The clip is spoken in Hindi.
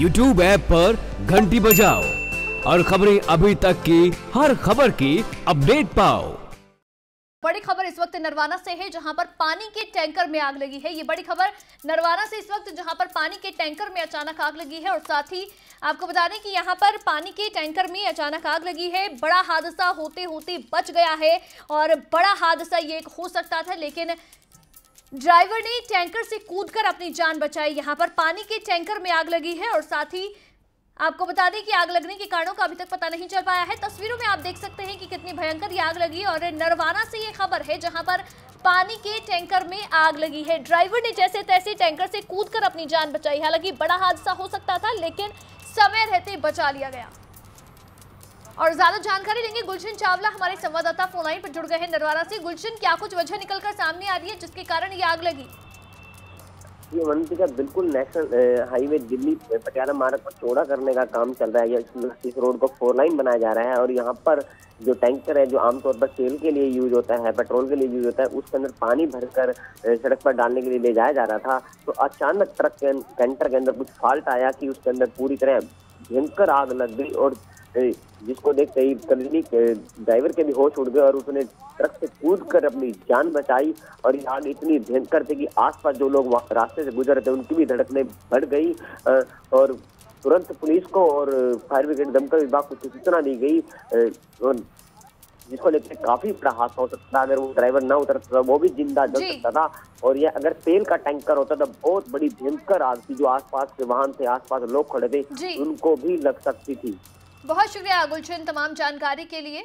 यूट्यूब ऐप पर घंटी बजाओ और खबरें अभी तक की हर खबर की अपडेट पाओ। बड़ी खबर इस वक्त नरवाना से है, जहाँ पर पानी के टैंकर में आग लगी है। ये बड़ी खबर नरवाना से इस वक्त, जहाँ पर पानी के टैंकर में अचानक आग लगी है और साथ ही आपको बता दें कि यहाँ पर पानी के टैंकर में अचानक आग लगी है। बड़ा हादसा होते होते बच गया है और बड़ा हादसा ये हो सकता था, लेकिन ड्राइवर ने टैंकर से कूदकर अपनी जान बचाई। यहाँ पर पानी के टैंकर में आग लगी है और साथ ही आपको बता दें कि आग लगने के कारणों का अभी तक पता नहीं चल पाया है। तस्वीरों में आप देख सकते हैं कि कितनी भयंकर ये आग लगी और नरवाना से ये खबर है, जहाँ पर पानी के टैंकर में आग लगी है। ड्राइवर ने जैसे तैसे टैंकर से कूदकर अपनी जान बचाई। हालाँकि बड़ा हादसा हो सकता था, लेकिन समय रहते बचा लिया गया। और ज़्यादा जानकारी लेंगे गुलशन चावला हमारे संवाददाता फ़ोन लाइन पर जुड़ गए हैं नरवाना से। गुलशन क्या कुछ वजह निकलकर सामने आ रही है जिसके कारण ये आग लगी? ये वंशिका बिल्कुल नेशनल हाईवे दिल्ली पटियाला मार्ग पर चौड़ा करने का काम चल रहा है। इस, इस रोड को फोर लाइन बनाया जा रहा है और यहाँ पर जो टैंकर है जो आमतौर पर तेल के लिए यूज़ होता है पेट्रोल के लिए यूज़ होता है उसके अंदर पानी भरकर सड़क पर डालने के लिए ले जाया जा रहा था। तो अचानक ट्रक के कैंटर के अंदर कुछ फॉल्ट आया कि उसके अंदर पूरी तरह भयंकर आग लग गई और जिसको देखते ही कलनी ड्राइवर के भी होश उड़ गए और उसने ट्रक से कूद कर अपनी जान बचाई और ये आग इतनी भयंकर थी कि आसपास जो लोग रास्ते से गुजर रहे थे उनकी भी धड़कने बढ़ गई और तुरंत पुलिस को और फायर ब्रिगेड दमकल विभाग को सूचना दी गई जिसको लेकर काफ़ी बड़ा हादसा हो सकता था। अगर वो ड्राइवर ना उतरता था वो भी ज़िंदा जल सकता था। और ये अगर तेल का टैंकर होता तो बहुत बड़ी भयंकर आग थी जो आसपास के वाहन थे आसपास लोग खड़े थे उनको भी लग सकती थी। बहुत शुक्रिया गुलशन तमाम जानकारी के लिए।